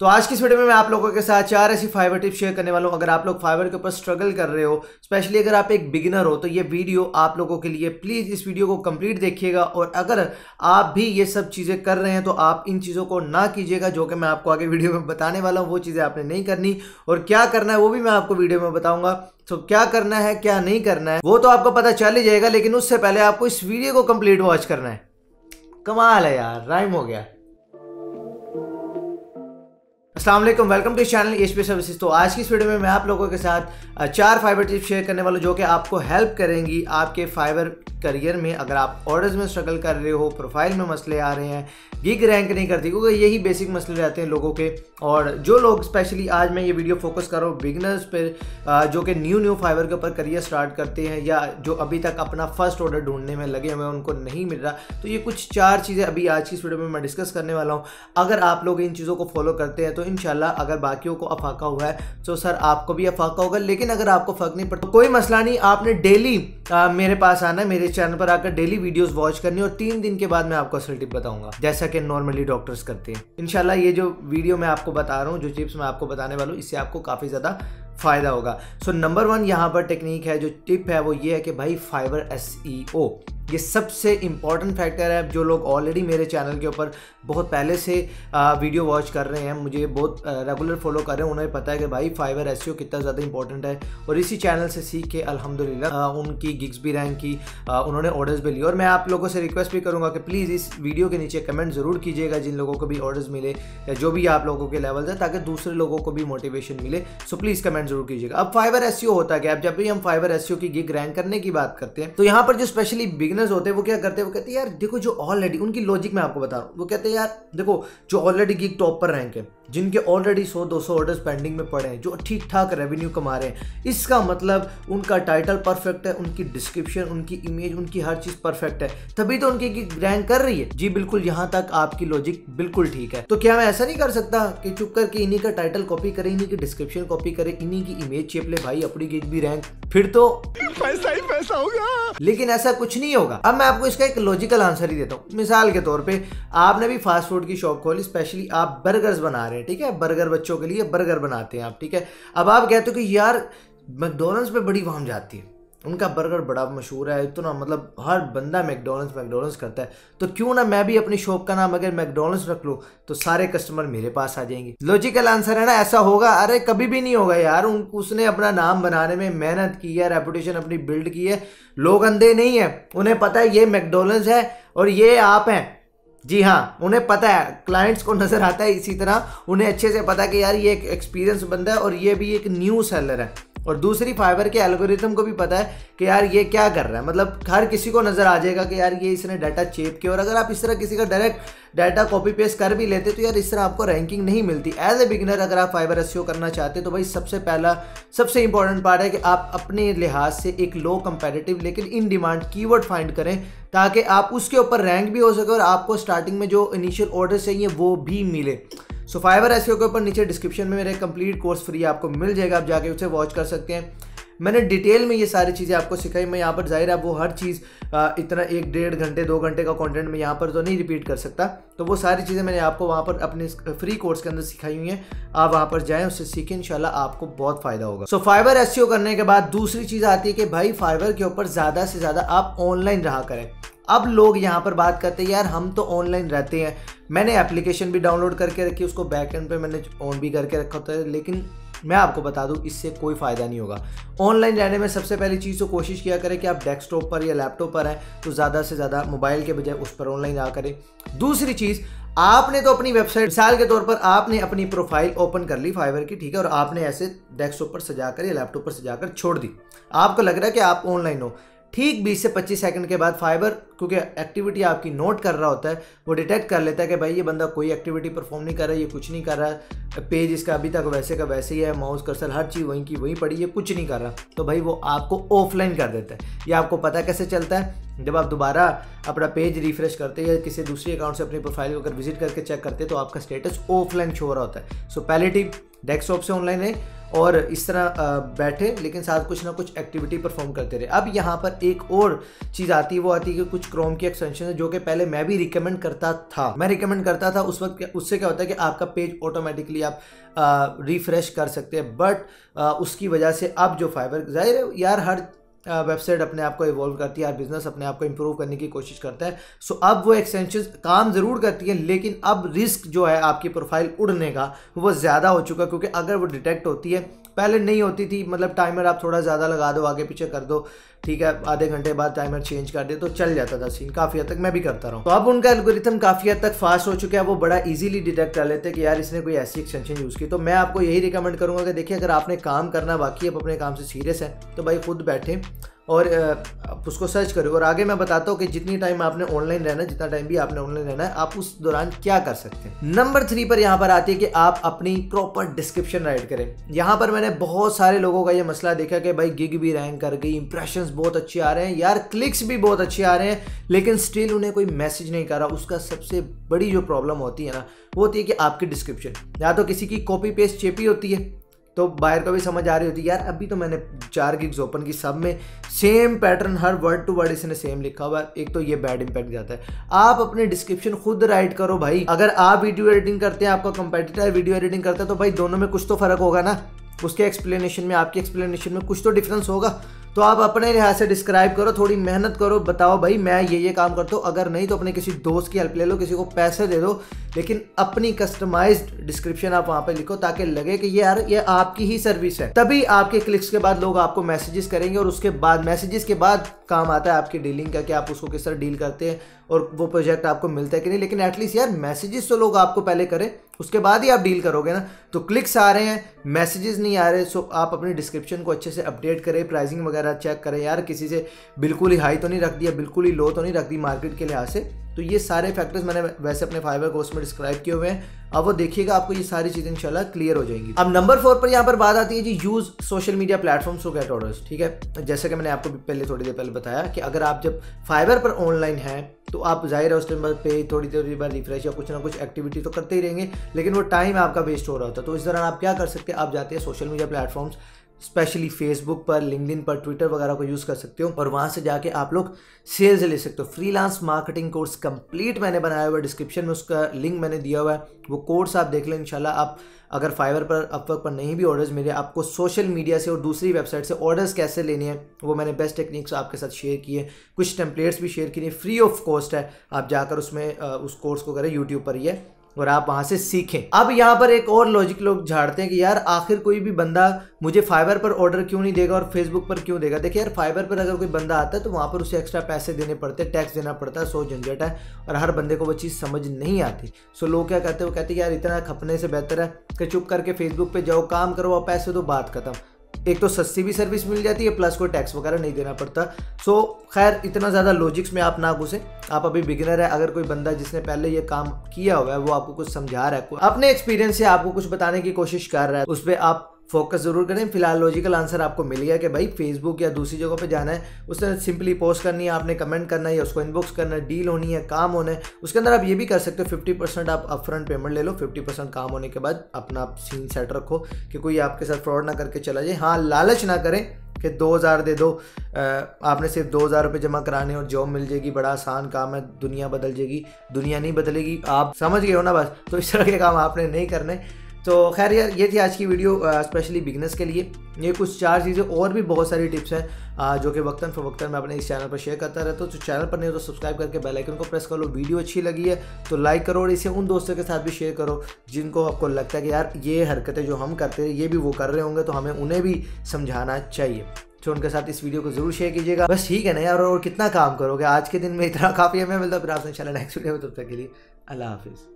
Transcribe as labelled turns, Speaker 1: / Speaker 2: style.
Speaker 1: तो आज की इस वीडियो में मैं आप लोगों के साथ चार ऐसी फाइबर टिप्स शेयर करने वाला हूँ। अगर आप लोग फाइबर के ऊपर स्ट्रगल कर रहे हो स्पेशली अगर आप एक बिगिनर हो तो ये वीडियो आप लोगों के लिए प्लीज़ इस वीडियो को कंप्लीट देखिएगा। और अगर आप भी ये सब चीज़ें कर रहे हैं तो आप इन चीज़ों को ना कीजिएगा, जो कि मैं आपको आगे वीडियो में बताने वाला हूँ। वो चीज़ें आपने नहीं करनी। और क्या करना है, वो भी मैं आपको वीडियो में बताऊँगा। तो क्या करना है, क्या नहीं करना है, वो तो आपको पता चल ही जाएगा, लेकिन उससे पहले आपको इस वीडियो को कंप्लीट वॉच करना है। कमाल है यार राइम हो गया। Aslam welcome to channel H P services तो आज की इस वीडियो में मैं आप लोगों के साथ चार फाइबर टिप्स शेयर करने वाला जो कि आपको हेल्प करेंगी आपके फाइबर करियर में। अगर आप ऑर्डर्स में स्ट्रगल कर रहे हो प्रोफ़ाइल में मसले आ रहे हैं गिग रैंक नहीं करती, क्योंकि यही बेसिक मसले रहते हैं लोगों के। और जो लोग स्पेशली आज मैं ये वीडियो फोकस कर रहा हूँ बिगनर्स पर जो कि न्यू न्यू फाइबर के ऊपर करियर स्टार्ट करते हैं, या जो अभी तक अपना फ़र्स्ट ऑर्डर ढूँढने में लगे हुए हैं, उनको नहीं मिल रहा। तो ये कुछ चार चीज़ें अभी आज की इस वीडियो में मैं डिस्कस करने वाला हूँ। अगर आप लोग इन चीज़ों को फॉलो करते हैं तो इन अगर बाकियों को अफाका हुआ है तो सर आपको भी अफाका होगा, लेकिन अगर आपको फ़र्क नहीं पड़ता, कोई मसला नहीं, आपने डेली मेरे पास आना मेरे चैनल पर आकर डेली वीडियोस वॉच करनी और तीन दिन के बाद मैं आपको असल टिप बताऊँगा, जैसा कि नॉर्मली डॉक्टर्स करते हैं। इनशाला ये जो वीडियो मैं आपको बता रहा हूँ, जो टिप्स मैं आपको बताने वाला हूँ, इससे आपको काफ़ी ज़्यादा फ़ायदा होगा। सो नंबर वन यहाँ पर टेक्निक है, जो टिप है, वो ये है कि भाई फाइबर एसईओ ये सबसे इंपॉर्टेंट फैक्टर है, जो लोग ऑलरेडी मेरे चैनल के ऊपर बहुत पहले से वीडियो वॉच कर रहे हैं, मुझे बहुत रेगुलर फॉलो कर रहे हैं, उन्हें पता है कि भाई फाइबर एसईओ कितना ज़्यादा इंपॉर्टेंट है। और इसी चैनल से सीख के, अल्हम्दुलिल्लाह उनकी गिग्स भी रैंक की उन्होंने ऑर्डर्स भी लिए। और मैं आप लोगों से रिक्वेस्ट भी करूँगा कि प्लीज़ इस वीडियो के नीचे कमेंट ज़रूर कीजिएगा, जिन लोगों को भी ऑर्डर्स मिले, या जो भी आप लोगों के लेवल है, ताकि दूसरे लोगों को भी मोटिवेशन मिले। सो प्लीज़ कमेंट ज़रूर कीजिएगा। अब फाइबर एस होता है क्या? अब जब भी हम फाइबर एस की गिग रैंक करने की बात करते हैं तो यहाँ पर जो स्पेशली बिगनर्स होते हैं, वो क्या करते हैं? वो कहते हैं, यार, देखो जो ऑलरेडी उनकी लॉजिक मैं आपको बता रहा हूँ। वो कहते हैं, यार, देखो, जो ऑलरेडी गिग टॉप पर रैंक है जिनके ऑलरेडी 100 200 ऑर्डर्स पेंडिंग में पड़े हैं, जो ठीक ठाक रेवेन्यू कमा रहे हैं। इसका मतलब उनका टाइटल परफेक्ट है, उनकी डिस्क्रिप्शन उनकी इमेज उनकी हर चीज़ परफेक्ट है। तभी तो उनकी रैंक कर रही है। जी, बिल्कुल, यहाँ तक आपकी लॉजिक बिल्कुल ठीक है। तो क्या मैं ऐसा नहीं कर सकता कि चुप करके इन्हीं का टाइटल कॉपी करें, इन्हीं की डिस्क्रिप्शन कॉपी करें, इन्हीं की इमेज चेप ले, भाई, अपनी गिग भी रैंक फिर तो पैसा ही पैसा होगा। लेकिन ऐसा कुछ नहीं होगा। अब मैं आपको इसका एक लॉजिकल आंसर ही देता हूँ। मिसाल के तौर पे आपने भी फास्ट फ़ूड की शॉप खोली स्पेशली आप बर्गर्स बना रहे हैं ठीक है? बर्गर बच्चों के लिए बर्गर बनाते हैं आप ठीक है? अब आप कहते हो कि यार मैकडोनल्ड्स पे बड़ी वाम जाती है। उनका बर्गर बड़ा मशहूर है, इतना मतलब हर बंदा मैकडोनल्ड्स मैकडोनल्ड्स करता है। तो क्यों ना मैं भी अपनी शॉप का नाम अगर मैकडोनल्ड्स रख लूँ तो सारे कस्टमर मेरे पास आ जाएँगे। लॉजिकल आंसर है ना, ऐसा होगा? अरे कभी भी नहीं होगा यार। उन, उसने अपना नाम बनाने में मेहनत की है रेपुटेशन अपनी बिल्ड की है। लोग अंधे नहीं है। उन्हें पता है ये मैकडोनल्ड्स है और ये आप हैं। जी हाँ उन्हें पता है क्लाइंट्स को नज़र आता है इसी तरह, उन्हें अच्छे से पता है कि यार ये एक एक्सपीरियंस बंदा है और ये भी एक न्यू सेलर है। और दूसरी फाइबर के एल्गोरिथम को भी पता है कि यार ये क्या कर रहा है? मतलब हर किसी को नज़र आ जाएगा कि यार ये इसने डाटा चेप किया। और अगर आप इस तरह किसी का डायरेक्ट डाटा कॉपी पेस्ट कर भी लेते तो यार इस तरह आपको रैंकिंग नहीं मिलती। एज ए बिगिनर अगर आप फाइबर एस करना चाहते तो भाई सबसे पहला, सबसे इंपॉर्टेंट पार्ट है कि आप अपने लिहाज से एक लो कंपेरेटिव लेकिन इन डिमांड कीवर्ड फाइंड करें, ताकि आप उसके ऊपर रैंक भी हो सके और आपको स्टार्टिंग में जो इनिशियल ऑर्डर चाहिए, वो भी मिले। सो फाइबर एस के ऊपर नीचे डिस्क्रिप्शन में मेरा कंप्लीट कोर्स फ्री आपको मिल जाएगा। आप जाके उसे वॉच कर सकते हैं। मैंने डिटेल में ये सारी चीज़ें आपको सिखाई, मैं यहाँ पर ज़ाहिर है वो हर चीज़ इतना एक डेढ़ घंटे, दो घंटे का कंटेंट मैं यहाँ पर तो नहीं रिपीट कर सकता। तो वो सारी चीज़ें मैंने आपको वहाँ पर अपने फ्री कोर्स के अंदर सिखाई हुई हैं। आप वहाँ पर जाएँ, उससे सीखें, इंशाल्लाह आपको बहुत फ़ायदा होगा। सो फाइबर एस करने के बाद दूसरी चीज़ आती है कि भाई फाइबर के ऊपर ज़्यादा से ज़्यादा आप ऑनलाइन रहा करें। अब लोग यहाँ पर बात करते हैं, यार, हम तो ऑनलाइन रहते हैं। मैंने एप्लीकेशन भी डाउनलोड करके रखी, उसको बैक एंड पे मैंने ऑन भी करके रखा होता है, लेकिन मैं आपको बता दूँ, इससे कोई फ़ायदा नहीं होगा। ऑनलाइन रहने में सबसे पहली चीज़ तो कोशिश किया करें कि आप डेस्कटॉप पर या लैपटॉप पर हैं तो ज़्यादा से ज़्यादा मोबाइल के बजाय उस पर ऑनलाइन आ करें। दूसरी चीज़, आपने तो अपनी वेबसाइट मिसाल के तौर पर आपने अपनी प्रोफ़ाइल ओपन कर ली फाइवर की, ठीक है, और आपने ऐसे डेस्कटॉप पर सजा कर या लैपटॉप पर सजा कर छोड़ दी। आपको लग रहा है कि आप ऑनलाइन हो। ठीक 20 से 25 सेकंड के बाद फाइबर, क्योंकि एक्टिविटी आपकी नोट कर रहा होता है, वो डिटेक्ट कर लेता है कि भाई ये बंदा कोई एक्टिविटी परफॉर्म नहीं कर रहा है ये कुछ नहीं कर रहा है पेज इसका अभी तक वैसे का वैसे ही है, माउस कर्सर हर चीज़ वहीं की वहीं पड़ी है कुछ नहीं कर रहा। तो भाई वो आपको ऑफलाइन कर देता है। ये आपको पता कैसे चलता है? जब आप दोबारा अपना पेज रिफ्रेश करते हैं या किसी दूसरे अकाउंट से अपनी प्रोफ़ाइल को अगर विज़िट करके चेक करते हैं तो आपका स्टेटस ऑफलाइन शो हो रहा होता है। सो पहले टिप डेस्कटॉप से ऑनलाइन है और इस तरह बैठे, लेकिन साथ कुछ ना कुछ एक्टिविटी परफॉर्म करते रहे। अब यहाँ पर एक और चीज़ आती है, वो आती है कि कुछ क्रोम की एक्सटेंशन है, जो कि पहले मैं भी रिकमेंड करता था। मैं रिकमेंड करता था, उस वक्त उससे क्या होता है कि आपका पेज ऑटोमेटिकली आप रिफ्रेश कर सकते हैं। बट उसकी वजह से अब जो फाइबर ज़ाहिर है यार, हर वेबसाइट अपने आप को इवॉल्व करती है, हर बिज़नेस अपने आप को इंप्रूव करने की कोशिश करता है। सो अब वो एक्सटेंशन काम ज़रूर करती है, लेकिन अब रिस्क जो है आपकी प्रोफ़ाइल उड़ने का, वो ज़्यादा हो चुका क्योंकि अगर वो डिटेक्ट होती है, पहले नहीं होती थी मतलब टाइमर आप थोड़ा ज़्यादा लगा दो, आगे पीछे कर दो ठीक है, आधे घंटे बाद टाइमर चेंज कर दे तो चल जाता था सीन काफ़ी हद तक मैं भी करता रहा तो अब उनका एल्गोरिथम काफ़ी हद तक फास्ट हो चुका है, वो बड़ा इजीली डिटेक्ट कर लेते हैं कि यार इसने कोई ऐसी एक्सटेंशन यूज़ की। तो मैं आपको यही रिकमेंड करूँगा कि देखिए, अगर आपने काम करना बाकी है अपने काम से सीरियस है तो भाई खुद बैठे और उसको सर्च करो। और आगे मैं बताता हूँ कि जितनी टाइम आपने ऑनलाइन रहना है, जितना टाइम भी आपने ऑनलाइन रहना है, आप उस दौरान क्या कर सकते हैं। नंबर थ्री पर यहाँ पर आती है कि आप अपनी प्रॉपर डिस्क्रिप्शन राइट करें। यहाँ पर मैंने बहुत सारे लोगों का ये मसला देखा कि भाई गिग भी रैंक कर गई इंप्रेशन बहुत अच्छे आ रहे हैं, यार क्लिक्स भी बहुत अच्छे आ रहे हैं, लेकिन स्टिल उन्हें कोई मैसेज नहीं कर। रहा उसका सबसे बड़ी जो प्रॉब्लम होती है ना, वो होती है कि आपकी डिस्क्रिप्शन या तो किसी की कॉपी पेस्ट चेपी होती है तो बायर को भी समझ आ रही होती, यार, अभी तो मैंने चार गिग्स ओपन की, सब में सेम पैटर्न हर वर्ड टू वर्ड इसने सेम लिखा हुआ एक तो ये बैड इंपैक्ट जाता है। आप अपने डिस्क्रिप्शन खुद राइट करो भाई। अगर आप वीडियो एडिटिंग करते हैं, आपका कंपेटिटर वीडियो एडिटिंग करता है तो भाई दोनों में कुछ तो फ़र्क होगा ना। उसके एक्सप्लेनेशन में, आपके एक्सप्लेनेशन में कुछ तो डिफरेंस होगा। तो आप अपने लिहाज से डिस्क्राइब करो, थोड़ी मेहनत करो, बताओ भाई, मैं ये ये काम करता हूँ। अगर नहीं तो अपने किसी दोस्त की हेल्प ले लो, किसी को पैसे दे दो। लेकिन अपनी कस्टमाइज डिस्क्रिप्शन आप वहाँ पे लिखो ताकि लगे कि ये यार, ये आपकी ही सर्विस है। तभी आपके क्लिक्स के बाद लोग आपको मैसेजेस करेंगे और उसके बाद मैसेजेस के बाद काम आता है आपकी डीलिंग का कि आप उसको किस तरह डील करते हैं। और वो प्रोजेक्ट आपको मिलता है कि नहीं, लेकिन एटलीस्ट यार मैसेजेस तो लोग आपको पहले करें, उसके बाद ही आप डील करोगे ना। तो क्लिक्स आ रहे हैं मैसेजेस नहीं आ रहे सो आप अपनी डिस्क्रिप्शन को अच्छे से अपडेट करें प्राइसिंग वगैरह चेक करें। यार किसी से बिल्कुल ही हाई तो नहीं रख दिया, बिल्कुल ही लो तो नहीं रख दी मार्केट के लिहाज से। तो ये सारे फैक्टर्स मैंने वैसे अपने फाइबर कोर्स में डिस्क्राइब किए हुए हैं। अब वो देखिएगा, आपको ये सारी चीज़ें इंशाल्लाह क्लियर हो जाएँगी। अब नंबर फोर पर यहाँ पर बात आती है जी use social media platforms to get orders ठीक है? जैसे कि मैंने आपको पहले थोड़ी देर पहले बताया कि अगर आप जब फाइबर पर ऑनलाइन हैं तो आप ज़ाहिर है उस टाइम पे थोड़ी थोड़ी बार रिफ्रेश या कुछ ना कुछ एक्टिविटी तो करते ही रहेंगे, लेकिन वो टाइम आपका वेस्ट हो रहा होता है। तो इस दौरान आप क्या कर सकते हैं? आप जाते हैं social media platforms specially Facebook पर लिंकडिन पर ट्विटर वगैरह को यूज़ कर सकते हो और वहाँ से जाके आप लोग सेल्स ले सकते हो। फ्रीलांस मार्केटिंग कोर्स कंप्लीट मैंने बनाया हुआ है। डिस्क्रिप्शन में उसका लिंक मैंने दिया हुआ है। वो कोर्स आप देख लें, इंशाल्लाह आप अगर फाइवर पर अपवर्क पर नहीं भी ऑर्डर्स मिले, आपको सोशल मीडिया से और दूसरी वेबसाइट से ऑर्डर्स कैसे लेने हैं, वो मैंने बेस्ट टेक्निक्स आपके साथ शेयर किए कुछ टेम्पलेट्स भी शेयर किए फ्री ऑफ़ कॉस्ट है। आप जाकर उसमें उस कोर्स को करें। यूट्यूब पर ही है। और आप वहाँ से सीखें। अब यहाँ पर एक और लॉजिक लोग झाड़ते हैं कि यार आखिर कोई भी बंदा मुझे फाइबर पर ऑर्डर क्यों नहीं देगा और फेसबुक पर क्यों देगा? देखिए यार फाइबर पर अगर कोई बंदा आता है तो वहाँ पर उसे एक्स्ट्रा पैसे देने पड़ते हैं टैक्स देना पड़ता है, सो झंझट है और हर बंदे को वो चीज़ समझ नहीं आती। सो लोग क्या कहते हैं? वो कहते हैं यार इतना खपने से बेहतर है कि चुप करके फेसबुक पर जाओ, काम करो और पैसे दो, बात खत्म। एक तो सस्ती भी सर्विस मिल जाती है प्लस कोई टैक्स वगैरह नहीं देना पड़ता। सो खैर, इतना ज़्यादा लॉजिक्स में आप ना घुसे। आप अभी बिगिनर है, अगर कोई बंदा जिसने पहले ये काम किया हुआ है, वो आपको कुछ समझा रहा है अपने एक्सपीरियंस से आपको कुछ बताने की कोशिश कर रहा है, उस पर आप फोकस ज़रूर करें। फ़िलहाल लॉजिकल आंसर आपको मिल गया कि भाई फेसबुक या दूसरी जगह पे जाना है उसने सिंपली पोस्ट करनी है, आपने कमेंट करना है या उसको इनबॉक्स करना है डील होनी है, काम होना है, उसके अंदर आप ये भी कर सकते हो फिफ्टी परसेंट आप अपफ्रंट पेमेंट ले लो फिफ्टी परसेंट काम होने के बाद अपना सीन सेट रखो कि कोई आपके साथ फ्रॉड ना करके चला जाए। हाँ लालच ना करें कि दो हज़ार दे दो। आपने सिर्फ़ दो हज़ार रुपये जमा कराने और जॉब मिल जाएगी, बड़ा आसान काम है, दुनिया बदल जाएगी, दुनिया नहीं बदलेगी। आप समझ गए हो ना बस? तो इस तरह के काम आपने नहीं करने। तो खैर यार, ये थी आज की वीडियो स्पेशली बिगनर्स के लिए। ये कुछ चार चीज़ें, और भी बहुत सारी टिप्स हैं जो कि वक्ता फ़वक्ता मैं अपने इस चैनल पर शेयर करता रहता हूँ। तो चैनल पर नहीं हो तो सब्सक्राइब करके बेल आइकन को प्रेस कर लो। वीडियो अच्छी लगी है तो लाइक करो और इसे उन दोस्तों के साथ भी शेयर करो, जिनको आपको लगता है कि यार, ये हरकतें जो हम करते हैं, ये भी वो कर रहे होंगे तो हमें उन्हें भी समझाना चाहिए। तो उनके साथ इस वीडियो को ज़रूर शेयर कीजिएगा। बस ठीक है ना यार, और कितना काम करोगे? आज के दिन में इतना काफ़ी है। मिलता है फिर आपसे नेक्स्ट वीडियो में, तब तक के लिए, अल्लाह हाफिज़।